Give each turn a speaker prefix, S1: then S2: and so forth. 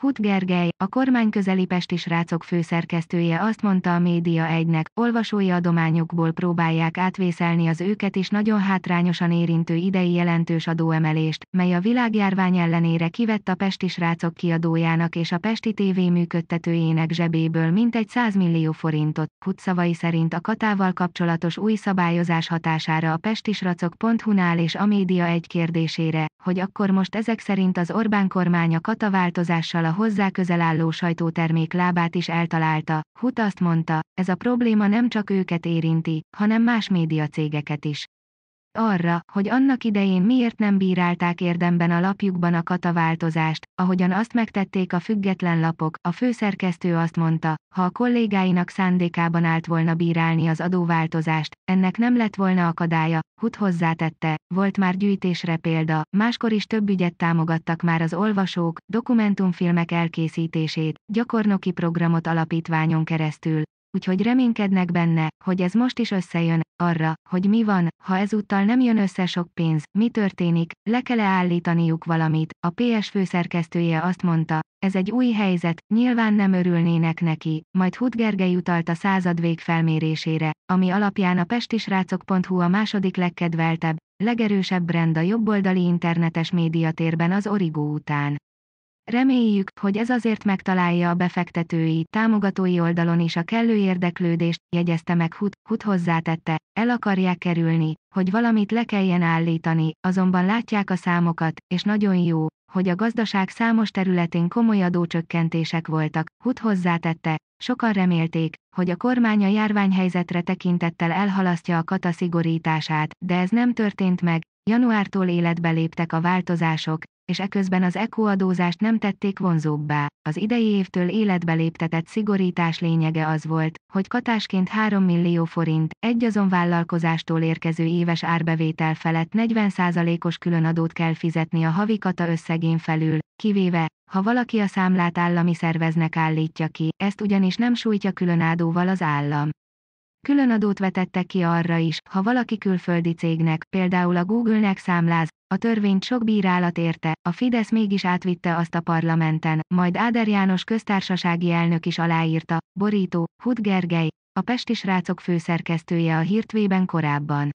S1: Hut Gergely, a kormány közeli Pesti srácok főszerkesztője azt mondta a Média egynek, olvasói adományokból próbálják átvészelni az őket is nagyon hátrányosan érintő idei jelentős adóemelést, mely a világjárvány ellenére kivett a Pesti srácok kiadójának és a Pesti TV működtetőjének zsebéből mintegy 100 millió forintot. Hut szavai szerint a katával kapcsolatos új szabályozás hatására a pestisracok.hu-nál és a Média egy kérdésére, hogy akkor most ezek szerint az Orbán kormány a kata változással a hozzá közel álló sajtótermék lábát is eltalálta. Hut azt mondta, ez a probléma nem csak őket érinti, hanem más médiacégeket is arra, hogy annak idején miért nem bírálták érdemben a lapjukban a kata változást, ahogyan azt megtették a független lapok, a főszerkesztő azt mondta, ha a kollégáinak szándékában állt volna bírálni az adóváltozást, ennek nem lett volna akadálya, Hut hozzátette, volt már gyűjtésre példa, máskor is több ügyet támogattak már az olvasók, dokumentumfilmek elkészítését, gyakornoki programot alapítványon keresztül, úgyhogy reménykednek benne, hogy ez most is összejön, arra, hogy mi van, ha ezúttal nem jön össze sok pénz, mi történik, le kell állítaniuk valamit, a PS főszerkesztője azt mondta, ez egy új helyzet, nyilván nem örülnének neki, majd Hut Gergely utalt a század végfelmérésére, ami alapján a pestisrácok.hu a második legkedveltebb, legerősebb brand a jobboldali internetes médiatérben az Origo után. Reméljük, hogy ez azért megtalálja a befektetői, támogatói oldalon is a kellő érdeklődést, jegyezte meg Hut, Hut hozzátette, el akarják kerülni, hogy valamit le kelljen állítani, azonban látják a számokat, és nagyon jó, hogy a gazdaság számos területén komoly adócsökkentések voltak, Hut hozzátette, sokan remélték, hogy a kormány a járványhelyzetre tekintettel elhalasztja a kata szigorítását, de ez nem történt meg, januártól életbe léptek a változások, és eközben az ECO adózást nem tették vonzóbbá. Az idei évtől életbe léptetett szigorítás lényege az volt, hogy katásként 3 millió forint, egy azon vállalkozástól érkező éves árbevétel felett 40%-os különadót kell fizetni a havi kata összegén felül, kivéve, ha valaki a számlát állami szerveznek állítja ki, ezt ugyanis nem sújtja különadóval az állam. Különadót vetettek ki arra is, ha valaki külföldi cégnek, például a Google-nek számláz, a törvényt sok bírálat érte, a Fidesz mégis átvitte azt a parlamenten, majd Áder János köztársasági elnök is aláírta, borító, Hut Gergely, a Pesti srácok főszerkesztője a hírtvében korábban.